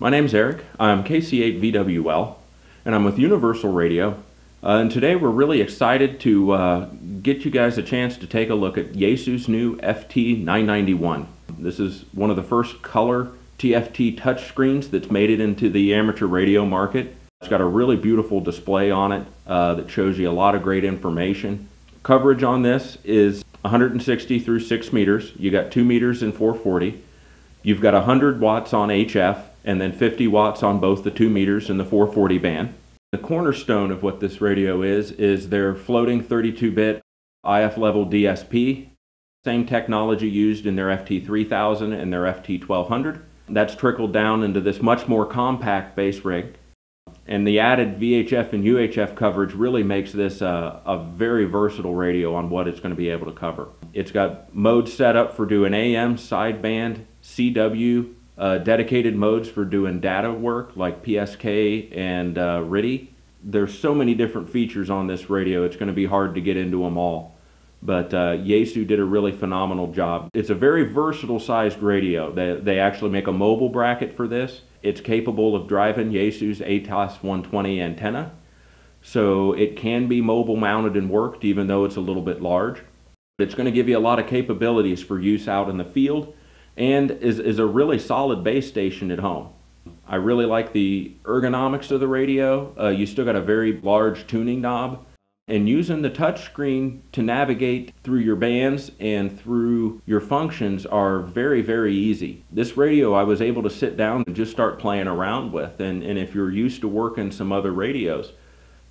My name's Eric. I'm KC8VWL, and I'm with Universal Radio. Uh, and today we're really excited to uh, get you guys a chance to take a look at Yaesu's new FT991. This is one of the first color TFT touchscreens that's made it into the amateur radio market. It's got a really beautiful display on it uh, that shows you a lot of great information. Coverage on this is 160 through 6 meters. You got 2 meters and 440. You've got 100 watts on HF and then 50 watts on both the 2 meters and the 440 band. The cornerstone of what this radio is is their floating 32-bit IF level DSP, same technology used in their FT3000 and their FT1200. That's trickled down into this much more compact base rig. And the added VHF and UHF coverage really makes this a, a very versatile radio on what it's going to be able to cover. It's got modes set up for doing AM, sideband, CW, uh, dedicated modes for doing data work like PSK and uh, RTTY. There's so many different features on this radio, it's going to be hard to get into them all. But uh, Yaesu did a really phenomenal job. It's a very versatile sized radio. They, they actually make a mobile bracket for this. It's capable of driving Yaesu's ATAS 120 antenna. So it can be mobile mounted and worked even though it's a little bit large. It's going to give you a lot of capabilities for use out in the field and is, is a really solid base station at home. I really like the ergonomics of the radio. Uh, you still got a very large tuning knob. And using the touchscreen to navigate through your bands and through your functions are very, very easy. This radio I was able to sit down and just start playing around with. And, and if you're used to working some other radios,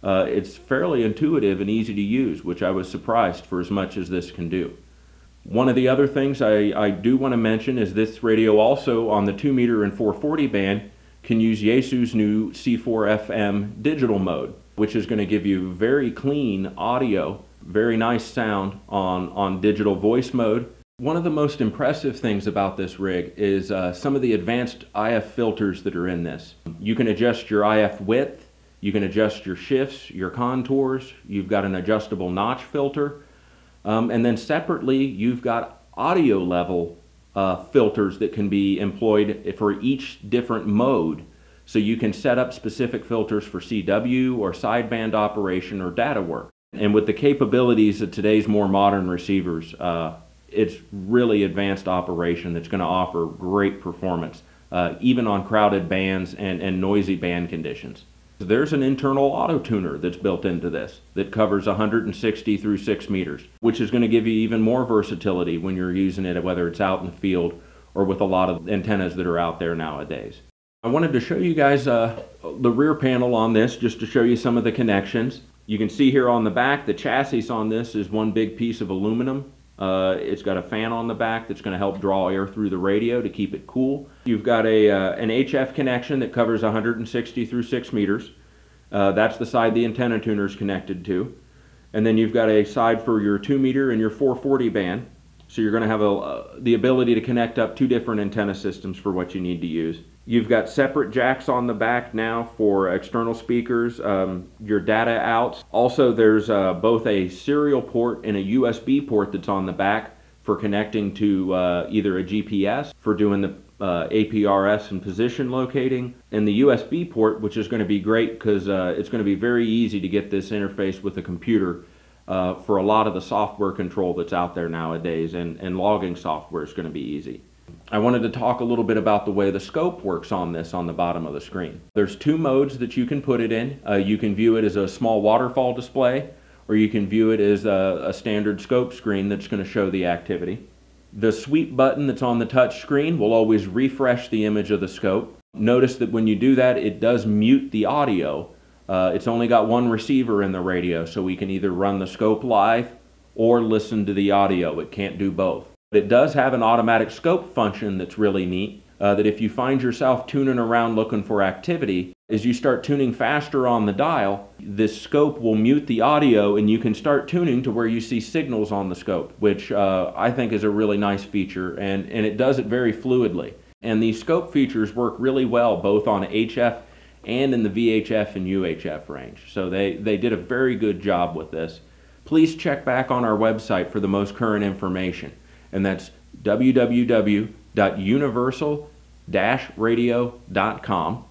uh, it's fairly intuitive and easy to use, which I was surprised for as much as this can do. One of the other things I, I do want to mention is this radio also on the 2 meter and 440 band can use Yaesu's new C4FM digital mode, which is going to give you very clean audio, very nice sound on, on digital voice mode. One of the most impressive things about this rig is uh, some of the advanced IF filters that are in this. You can adjust your IF width, you can adjust your shifts, your contours, you've got an adjustable notch filter, um, and then separately, you've got audio level uh, filters that can be employed for each different mode. So you can set up specific filters for CW or sideband operation or data work. And with the capabilities of today's more modern receivers, uh, it's really advanced operation that's going to offer great performance, uh, even on crowded bands and, and noisy band conditions. There's an internal auto tuner that's built into this that covers 160 through 6 meters, which is going to give you even more versatility when you're using it, whether it's out in the field or with a lot of antennas that are out there nowadays. I wanted to show you guys uh, the rear panel on this just to show you some of the connections. You can see here on the back the chassis on this is one big piece of aluminum uh, it's got a fan on the back that's going to help draw air through the radio to keep it cool. You've got a, uh, an HF connection that covers 160 through 6 meters. Uh, that's the side the antenna tuner is connected to. And then you've got a side for your 2 meter and your 440 band. So you're going to have a, uh, the ability to connect up two different antenna systems for what you need to use. You've got separate jacks on the back now for external speakers, um, your data outs. Also, there's uh, both a serial port and a USB port that's on the back for connecting to uh, either a GPS for doing the uh, APRS and position locating, and the USB port, which is going to be great because uh, it's going to be very easy to get this interface with a computer uh, for a lot of the software control that's out there nowadays, and, and logging software is going to be easy. I wanted to talk a little bit about the way the scope works on this on the bottom of the screen. There's two modes that you can put it in. Uh, you can view it as a small waterfall display, or you can view it as a, a standard scope screen that's going to show the activity. The sweep button that's on the touch screen will always refresh the image of the scope. Notice that when you do that, it does mute the audio. Uh, it's only got one receiver in the radio, so we can either run the scope live or listen to the audio. It can't do both. But it does have an automatic scope function that's really neat. Uh, that if you find yourself tuning around looking for activity, as you start tuning faster on the dial, this scope will mute the audio and you can start tuning to where you see signals on the scope, which uh, I think is a really nice feature and, and it does it very fluidly. And these scope features work really well both on HF and in the VHF and UHF range. So they, they did a very good job with this. Please check back on our website for the most current information and that's www.universal radio.com